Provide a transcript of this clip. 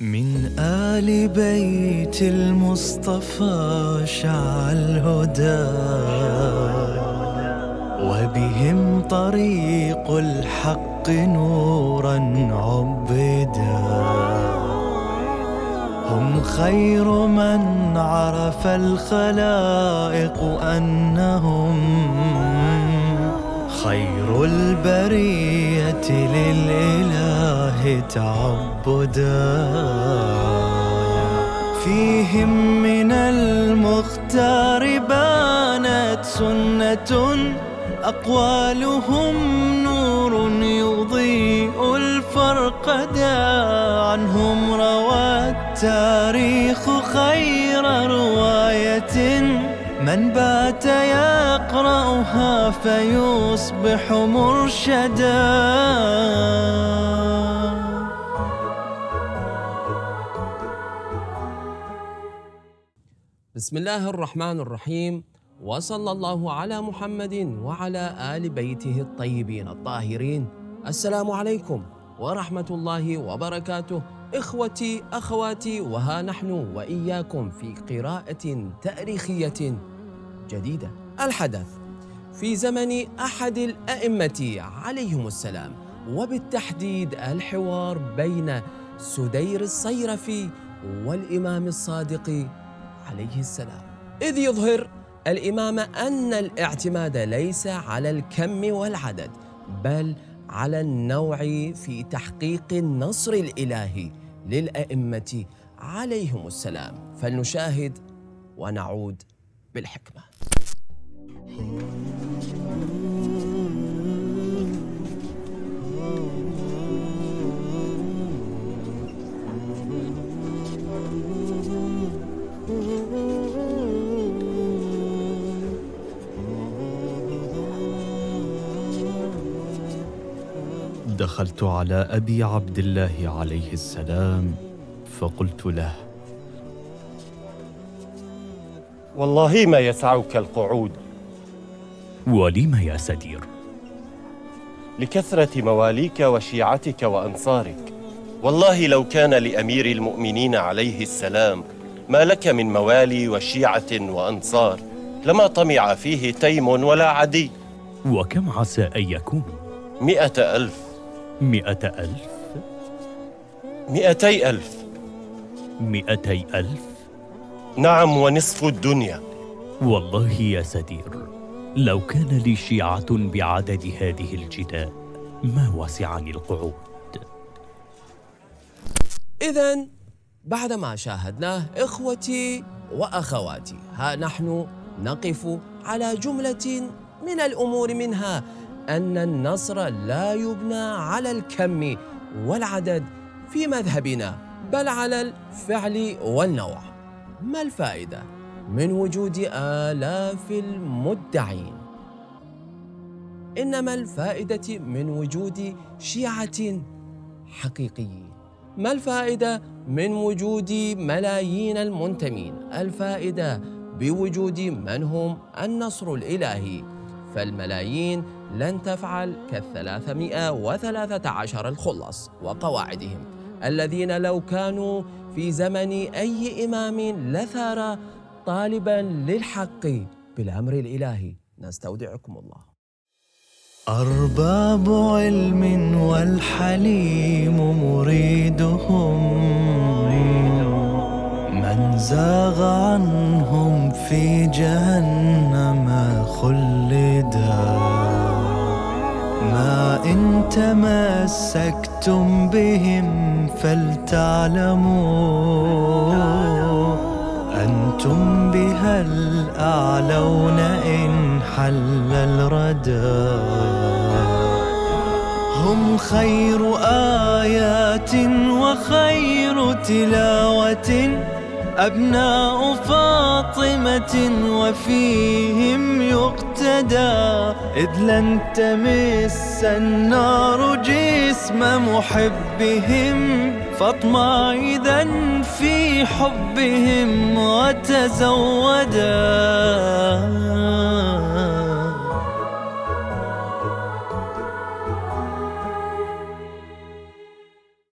من آل بيت المصطفى شع الهدى وبهم طريق الحق نورا عبدا. هم خير من عرف الخلائق أنهم خير البرية للإله تعبدا. فيهم من المختار بانت سنة أقوالهم نور يضيء الفرقدا عنهم روى التاريخ خير رواية. من بات يقرأها فيصبح مرشدا. بسم الله الرحمن الرحيم. وصلى الله على محمد وعلى آل بيته الطيبين الطاهرين. السلام عليكم ورحمة الله وبركاته. إخوتي أخواتي وها نحن وإياكم في قراءة تاريخية جديدة. الحدث في زمن أحد الأئمة عليهم السلام وبالتحديد الحوار بين سدير الصيرفي والإمام الصادق عليه السلام. إذ يظهر الإمام أن الاعتماد ليس على الكم والعدد بل على النوع في تحقيق النصر الإلهي للأئمة عليهم السلام. فلنشاهد ونعود بالحكمة. دخلت على أبي عبد الله عليه السلام فقلت له والله ما يسعك القعود. ولم يا سدير؟ لكثرة مواليك وشيعتك وأنصارك. والله لو كان لأمير المؤمنين عليه السلام ما لك من موالي وشيعة وأنصار لما طمع فيه تيم ولا عدي. وكم عسى أن يكون؟ مئة ألف. مئة ألف. مئتي ألف. مئتي ألف. نعم ونصف الدنيا. والله يا سدير لو كان لي شيعة بعدد هذه الجداء ما وسعني القعود. إذا بعدما شاهدناه إخوتي وأخواتي ها نحن نقف على جملة من الأمور منها. أن النصر لا يبنى على الكم والعدد في مذهبنا بل على الفعل والنوع. ما الفائدة من وجود آلاف المدعين؟ إنما الفائدة من وجود شيعة حقيقيين. ما الفائدة من وجود ملايين المنتمين؟ الفائدة بوجود من هم النصر الإلهي. فالملايين لن تفعل كالثلاثمائة وثلاثة عشر الخلص وقواعدهم. الذين لو كانوا في زمن أي إمام لثار طالبا للحق بالأمر الإلهي. نستودعكم الله. أرباب علم والحليم مريدهم من زاغ عنهم في جهنم خلدا. ما إن تمسكتم بهم فلتعلموا أنتم بها الأعلون إن حل الردى. هم خير آيات وخير تلاوة. أبناء فاطمة وفيهم يقتدى. إذ لن تمس النار جسم محبهم فاطمع إذا في حبهم وتزودا.